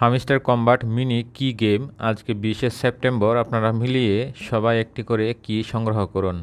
Hamster combat mini কি game? আজকে বিশে সেপ্টেম্বর, আপনারা মিলিয়ে সবাই একটি করে কি সংগ্রহ করুন?